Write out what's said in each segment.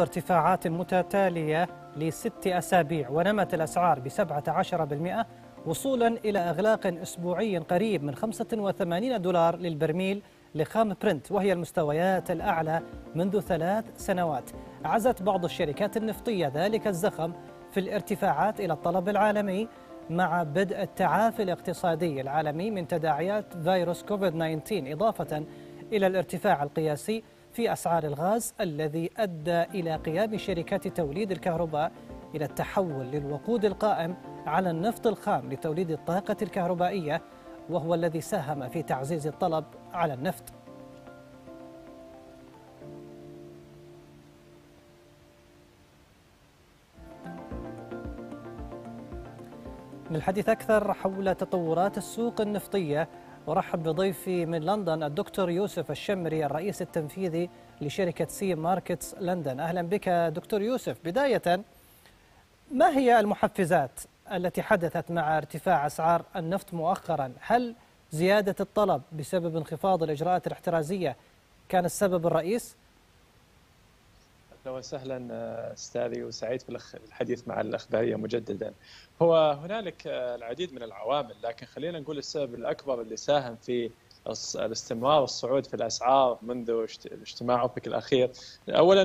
ارتفاعات متتالية لست أسابيع ونمت الأسعار عشر بالمئة وصولا إلى إغلاق أسبوعي قريب من 85 دولار للبرميل لخام برنت وهي المستويات الأعلى منذ ثلاث سنوات. عزت بعض الشركات النفطية ذلك الزخم في الارتفاعات إلى الطلب العالمي مع بدء التعافي الاقتصادي العالمي من تداعيات فيروس كوفيد 19 إضافة إلى الارتفاع القياسي في أسعار الغاز الذي أدى إلى قيام شركات توليد الكهرباء إلى التحول للوقود القائم على النفط الخام لتوليد الطاقة الكهربائية وهو الذي ساهم في تعزيز الطلب على النفط. للحديث أكثر حول تطورات السوق النفطية أرحب بضيفي من لندن الدكتور يوسف الشمري الرئيس التنفيذي لشركة CMarkits لندن. أهلا بك دكتور يوسف. بداية ما هي المحفزات التي حدثت مع ارتفاع أسعار النفط مؤخرا؟ هل زيادة الطلب بسبب انخفاض الإجراءات الاحترازية كان السبب الرئيس؟ أهلا وسهلا أستاذي وسعيد في الحديث مع الاخباريه مجددا. هو هنالك العديد من العوامل لكن خلينا نقول السبب الأكبر اللي ساهم في الاستمرار الصعود في الأسعار منذ اجتماع أوبك الأخير اولا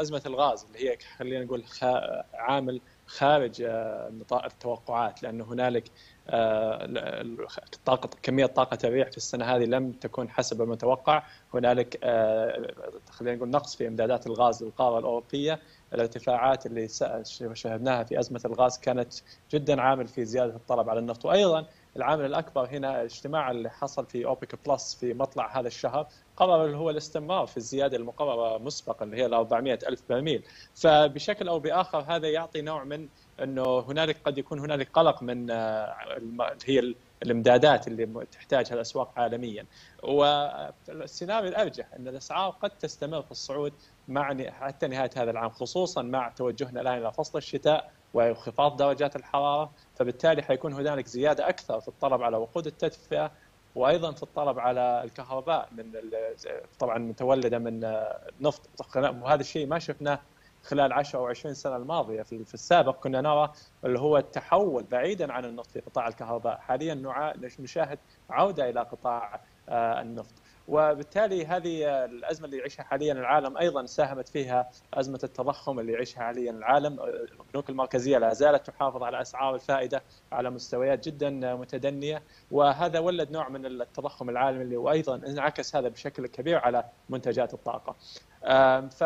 أزمة الغاز اللي هي خلينا نقول عامل خارج نطاق التوقعات لأنه هنالك طاقة كمية طاقة الريح في السنة هذه لم تكن حسب المتوقع. هنالك خلينا نقول نقص في إمدادات الغاز للقارة الأوروبية. الارتفاعات اللي شاهدناها في أزمة الغاز كانت جدا عامل في زيادة الطلب على النفط. وأيضا العامل الأكبر هنا الاجتماع اللي حصل في أوبك بلس في مطلع هذا الشهر قرر اللي هو الاستمرار في الزيادة المقررة مسبقا اللي هي ال 400 ألف برميل. فبشكل أو بآخر هذا يعطي نوع من إنه هنالك قد يكون هنالك قلق من هي الإمدادات اللي تحتاجها الأسواق عالميا. والسيناريو الأرجح إن الأسعار قد تستمر في الصعود مع حتى نهاية هذا العام خصوصا مع توجهنا الآن إلى فصل الشتاء وانخفاض درجات الحرارة فبالتالي حيكون هنالك زيادة أكثر في الطلب على وقود التدفئة وأيضا في الطلب على الكهرباء من طبعا متولدة من النفط وهذا الشيء ما شفناه خلال 10 أو 20 سنة الماضية في السابق كنا نرى اللي هو التحول بعيدا عن النفط في قطاع الكهرباء. حاليا نشاهد عودة إلى قطاع النفط. وبالتالي هذه الأزمة اللي يعيشها حاليا العالم أيضا ساهمت فيها أزمة التضخم اللي يعيشها حاليا العالم. البنوك المركزية لا زالت تحافظ على أسعار الفائدة على مستويات جدا متدنية. وهذا ولد نوع من التضخم العالمي اللي وأيضا انعكس هذا بشكل كبير على منتجات الطاقة. ف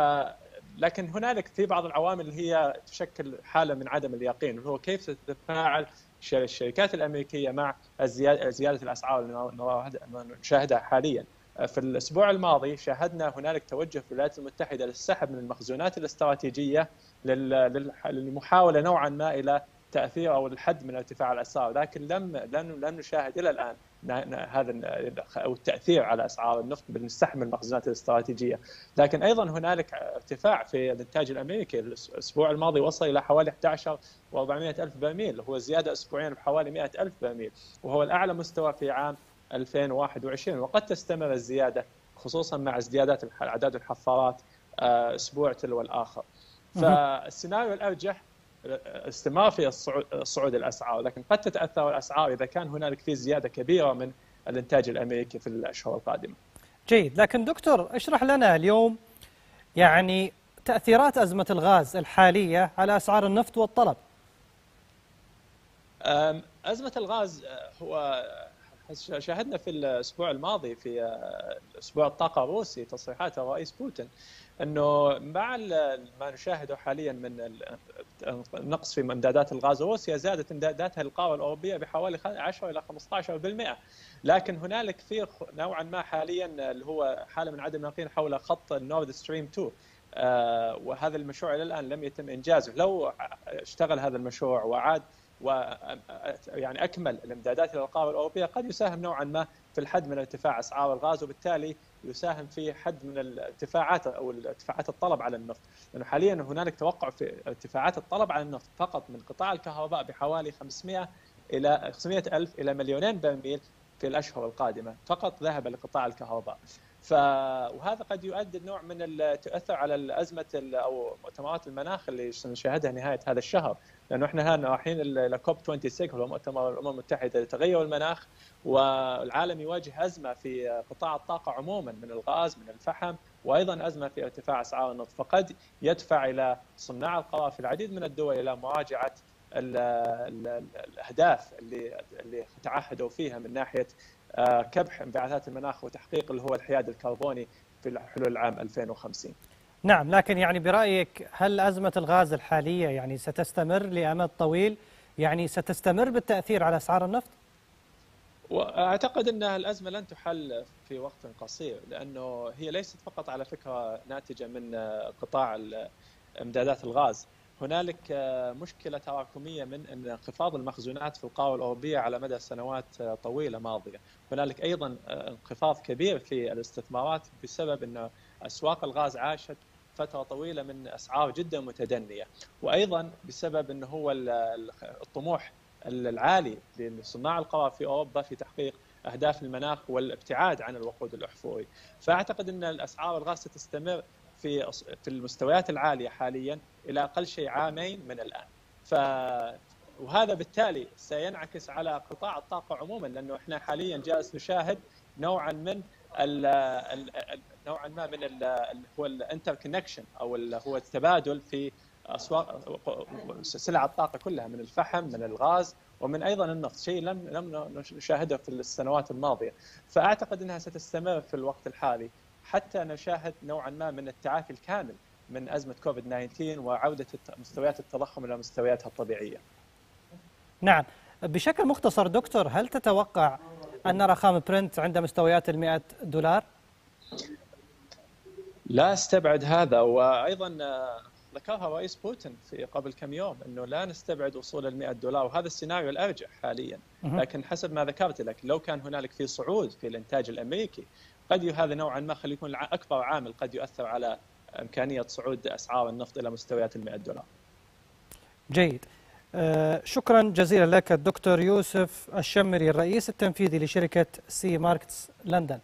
لكن هنالك في بعض العوامل اللي هي تشكل حالة من عدم اليقين وهو كيف تتفاعل الشركات الأمريكية مع زيادة الأسعار اللي نشاهدها حاليا. في الأسبوع الماضي شاهدنا هنالك توجه في الولايات المتحدة للسحب من المخزونات الاستراتيجية للمحاولة نوعا ما إلى تاثير أو الحد من ارتفاع الأسعار لكن لم لم لم نشاهد إلى الآن هذا أو التأثير على أسعار النفط بالسحب من المخزونات الاستراتيجية، لكن أيضا هنالك ارتفاع في الإنتاج الأمريكي. الأسبوع الماضي وصل إلى حوالي 11 و400 ألف برميل وهو زيادة اسبوعيا بحوالي 100 ألف برميل وهو الأعلى مستوى في عام 2021 وقد تستمر الزيادة خصوصا مع ازديادات اعداد الحفارات أسبوع تلو الآخر. فالسيناريو الأرجح استمرار في صعود الاسعار لكن قد تتأثر الأسعار إذا كان هنالك في زيادة كبيرة من الإنتاج الأمريكي في الأشهر القادمة. جيد لكن دكتور اشرح لنا اليوم يعني تأثيرات أزمة الغاز الحالية على أسعار النفط والطلب. أزمة الغاز هو شاهدنا في الأسبوع الماضي في أسبوع الطاقة الروسي تصريحات الرئيس بوتين إنه مع ما نشاهده حاليا من النقص في إمدادات الغاز روسيا زادت إمداداتها للقارة الأوروبية بحوالي 10 إلى 15% لكن هنالك في نوعا ما حاليا اللي هو حالة من عدم اليقين حول خط النورد ستريم 2 آه وهذا المشروع إلى الآن لم يتم إنجازه. لو اشتغل هذا المشروع وعاد و يعني أكمل الإمدادات إلى القاره الأوروبية قد يساهم نوعا ما في الحد من ارتفاع أسعار الغاز وبالتالي يساهم في حد من الارتفاعات أو ارتفاعات الطلب على النفط، لأنه حاليا هنالك توقع في ارتفاعات الطلب على النفط فقط من قطاع الكهرباء بحوالي 500 إلى 500 ألف إلى مليونين برميل في الأشهر القادمة، فقط ذهب لقطاع الكهرباء. ف وهذا قد يؤدي نوع من تؤثر على أزمة أو مؤتمرات المناخ اللي سنشاهدها نهاية هذا الشهر. لأنه إحنا هنا رايحين لكوب 26 هو مؤتمر الأمم المتحدة لتغير المناخ والعالم يواجه أزمة في قطاع الطاقة عموما من الغاز من الفحم وأيضا أزمة في ارتفاع أسعار النفط. فقد يدفع إلى صناع القرار في العديد من الدول إلى مراجعة الأهداف اللي اللي تعهدوا فيها من ناحية كبح انبعاثات المناخ وتحقيق اللي هو الحياد الكربوني في حلول العام 2050 نعم لكن يعني برأيك هل أزمة الغاز الحالية يعني ستستمر لأمد طويل؟ يعني ستستمر بالتأثير على أسعار النفط؟ وأعتقد أن الأزمة لن تحل في وقت قصير لأنه هي ليست فقط على فكرة ناتجة من قطاع إمدادات الغاز. هنالك مشكلة تراكمية من إن انخفاض المخزونات في القاره الأوروبية على مدى سنوات طويلة ماضية، هنالك أيضا انخفاض كبير في الاستثمارات بسبب ان أسواق الغاز عاشت فترة طويلة من أسعار جدا متدنية، وأيضا بسبب إنه هو الطموح العالي لصناع القرار في أوروبا في تحقيق أهداف المناخ والابتعاد عن الوقود الأحفوري، فأعتقد إن الأسعار الغاز ستستمر في في المستويات العالية حاليا إلى أقل شيء عامين من الآن. ف وهذا بالتالي سينعكس على قطاع الطاقة عموما لأنه إحنا حاليا جالس نشاهد نوعا من ال ال نوعا ما من ال هو ال interconnection أو هو التبادل في اسواق سلع الطاقة كلها من الفحم من الغاز ومن أيضا النفط شيء لم لم نشاهده في السنوات الماضية فأعتقد إنها ستستمر في الوقت الحالي حتى نشاهد نوعا ما من التعافي الكامل من أزمة كوفيد 19 وعودة مستويات التضخم إلى مستوياتها الطبيعية. نعم بشكل مختصر دكتور هل تتوقع أن نرى خام برنت عند مستويات ال 100 دولار؟ لا أستبعد هذا وأيضا ذكرها رئيس بوتين في قبل كم يوم إنه لا نستبعد وصول ال 100 دولار وهذا السيناريو الأرجح حاليا لكن حسب ما ذكرت لك لو كان هنالك في صعود في الإنتاج الأمريكي قد هذا نوعا ما خلي يكون أكبر عامل قد يؤثر على إمكانية صعود أسعار النفط إلى مستويات ال 100 دولار. جيد. آه شكرا جزيلا لك الدكتور يوسف الشمري الرئيس التنفيذي لشركة سي ماركتس لندن.